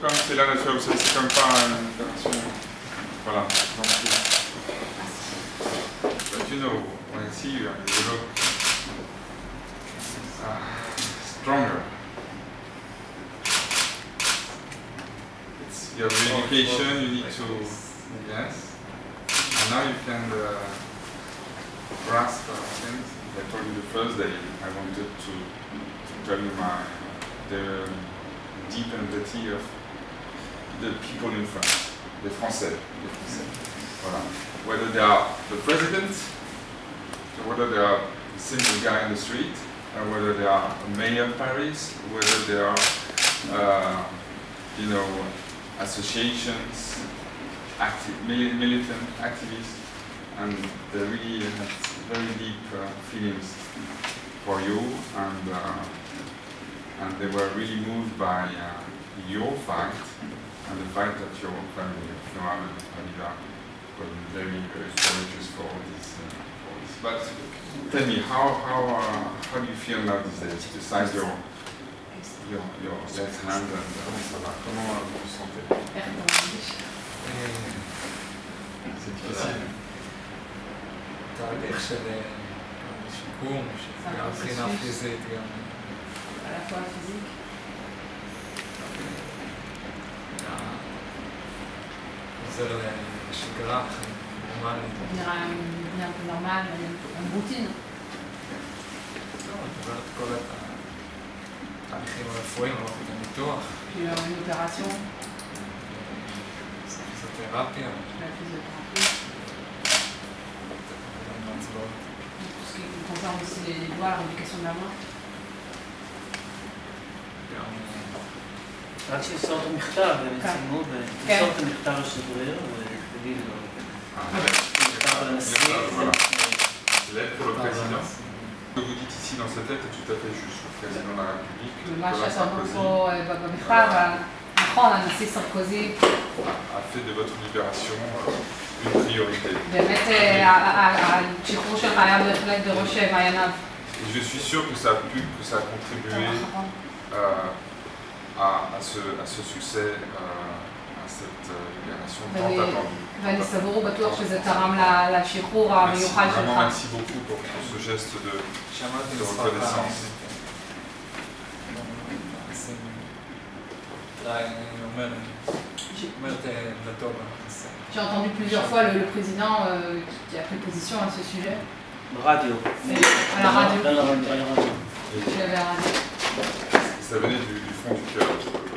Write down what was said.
quand même, c'est pas. Voilà. Donc, but you know, when I see you, you look uh, stronger. It's your education, you need to, yes. And now you can uh, grasp uh, things. I told you the first day, I wanted to, to tell you my, the deep empathy of the people in France, the Français, the Français. Voilà. Whether they are the president, whether they are a single guy in the street, or whether they are a mayor of Paris, whether they are, uh, you know, associations, active, militant activists, and they really had very deep uh, feelings for you, and uh, and they were really moved by uh, your fight and the fact that your family, Noam and Hamida, were very, very courageous for all this. Uh, for this. But tell me, how how uh, how do you feel now these days? Besides your your your left hand and uh, ça va. Comment euh, vous vous sentez C'est difficile. תהליך של אה, שיקום, זה גם מבחינה הפרסוס. פיזית, גם à la fois à une, à une routine. לא, את עוברת כל את התהליכים הרפואיים, עברתי את הניתוח, Puis euh, une opération, פיזיותרפיה, la physiothérapie, גם מהצבאות. tout ce qui concerne aussi les, les doigts, la rééducation de la main. גם רק שימסור את המכתב, הם כן. יצלמו, כן. ותמסור את המכתב לשגריר, ותגיד לו, Ah, מכתב לנשיא. Voilà. Lettre pour le président. Ce que vous dites ici dans cette lettre est tout à fait juste. Le président de la République, מה Nicolas שאתה אומר Sarkozy, פה אה, במכתב, ה- נכון, הנשיא סרקוזי a fait de votre libération euh, une priorité. באמת אה, ה- ה- ה- השחרור שלך היה בהחלט בראש אה, מעייניו. Et je suis sûr que ça a pu, que ça a contribué נכון. euh, à, à ce, à ce succès, euh, à cette euh, libération tant Mais- attendue. ואני סבור ובטוח שזה תרם ל- לשחרור Merci, המיוחד vraiment שלך. merci beaucoup pour, pour ce geste de... שמעתי de מספר reconnaissance. פעמים. אז, אה, אני אומר, אומר את עמדתו בנושא. J'ai entendu plusieurs fois le, le président euh, qui a pris position à ce sujet. ברדיו. À la radio. על הרדיו. Tu l'avais à la radio. Ça venait du, du fond du cœur.